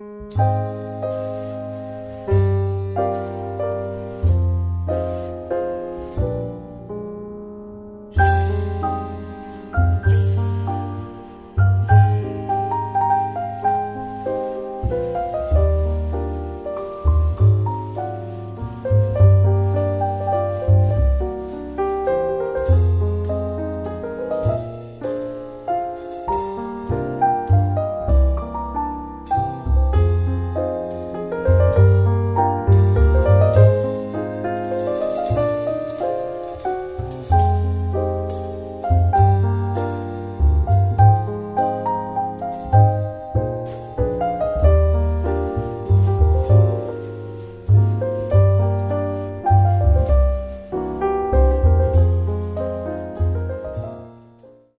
Música